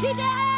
Today!